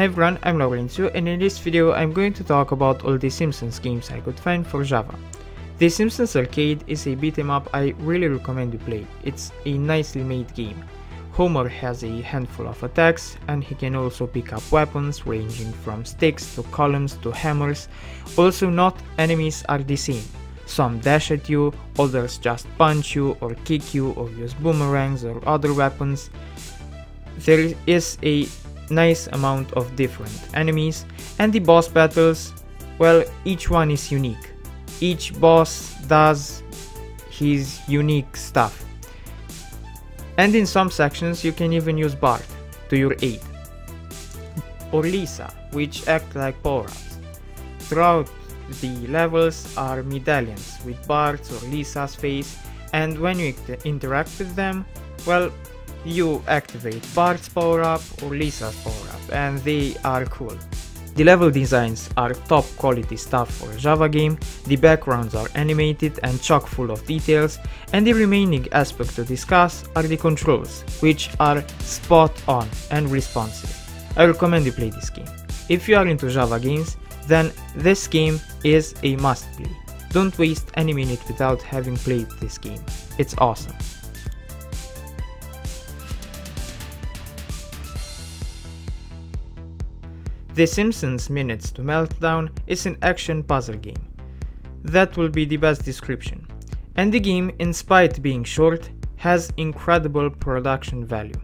Hi everyone, I'm Laurentiu and in this video I'm going to talk about all the Simpsons games I could find for Java. The Simpsons Arcade is a beat 'em up I really recommend you play, it's a nicely made game. Homer has a handful of attacks and he can also pick up weapons ranging from sticks to columns to hammers, also not enemies are the same. Some dash at you, others just punch you or kick you or use boomerangs or other weapons. There is a nice amount of different enemies and the boss battles, well each one is unique. Each boss does his unique stuff. And in some sections you can even use Bart to your aid. Or Lisa, which act like power-ups. Throughout the levels are medallions with Bart's or Lisa's face and when you interact with them, well, you activate Bart's power up or Lisa's power up and they are cool. The level designs are top quality stuff for a Java game, the backgrounds are animated and chock full of details, and the remaining aspect to discuss are the controls, which are spot on and responsive. I recommend you play this game. If you are into Java games, then this game is a must play. Don't waste any minute without having played this game. It's awesome. The Simpsons Minutes to Meltdown is an action puzzle game. That will be the best description. And the game, in spite being short, has incredible production value.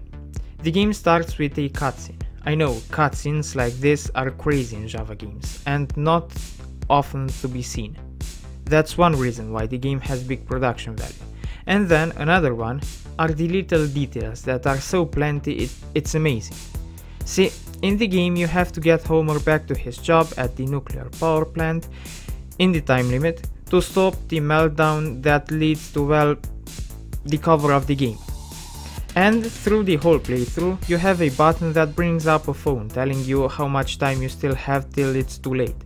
The game starts with a cutscene. I know, cutscenes like this are crazy in Java games, and not often to be seen. That's one reason why the game has big production value. And then another one are the little details that are so plenty it, it's amazing. See, in the game you have to get Homer back to his job at the nuclear power plant in the time limit to stop the meltdown that leads to well the cover of the game. And through the whole playthrough, you have a button that brings up a phone telling you how much time you still have till it's too late.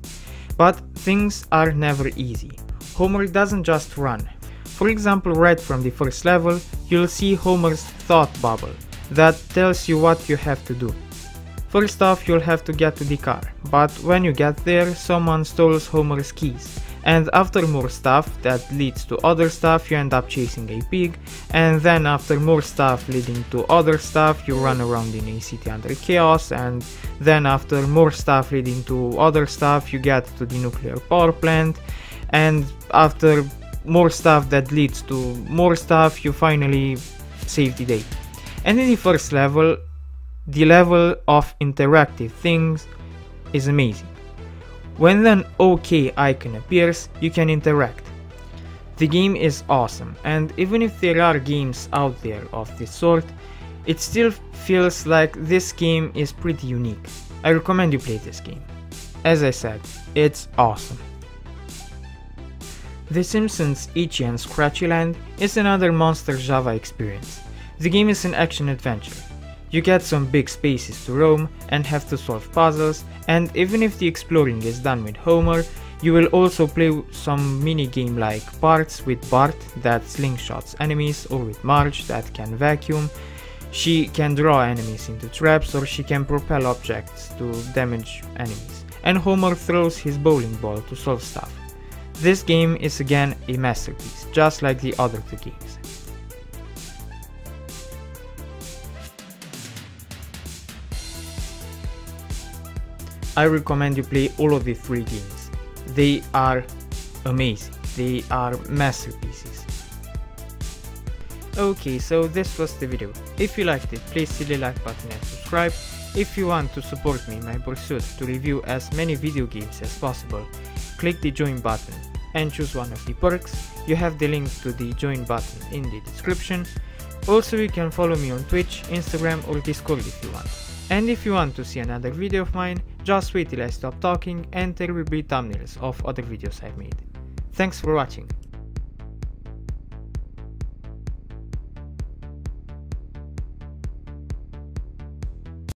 But things are never easy. Homer doesn't just run. For example, right from the first level, you'll see Homer's thought bubble that tells you what you have to do. First off, you'll have to get to the car, but when you get there, someone steals Homer's keys. And after more stuff that leads to other stuff you end up chasing a pig. And then after more stuff leading to other stuff you run around in a city under chaos. And then after more stuff leading to other stuff you get to the nuclear power plant. And after more stuff that leads to more stuff you finally save the day. And in the first level the level of interactive things is amazing. When an OK icon appears, you can interact. The game is awesome, and even if there are games out there of this sort, it still feels like this game is pretty unique. I recommend you play this game. As I said, it's awesome. The Simpsons Itchy and Scratchy Land is another Monster Java experience. The game is an action adventure, you get some big spaces to roam and have to solve puzzles and even if the exploring is done with Homer, you will also play some mini-game like parts with Bart that slingshots enemies or with Marge that can vacuum. She can draw enemies into traps or she can propel objects to damage enemies. And Homer throws his bowling ball to solve stuff. This game is again a masterpiece, just like the other two games. I recommend you play all of the three games. They are amazing. They are masterpieces. Okay, so this was the video. If you liked it, please hit the like button and subscribe. If you want to support me in my pursuit to review as many video games as possible, click the join button and choose one of the perks. You have the link to the join button in the description. Also you can follow me on Twitch, Instagram or Discord if you want. And if you want to see another video of mine, just wait till I stop talking and there will be thumbnails of other videos I've made. Thanks for watching.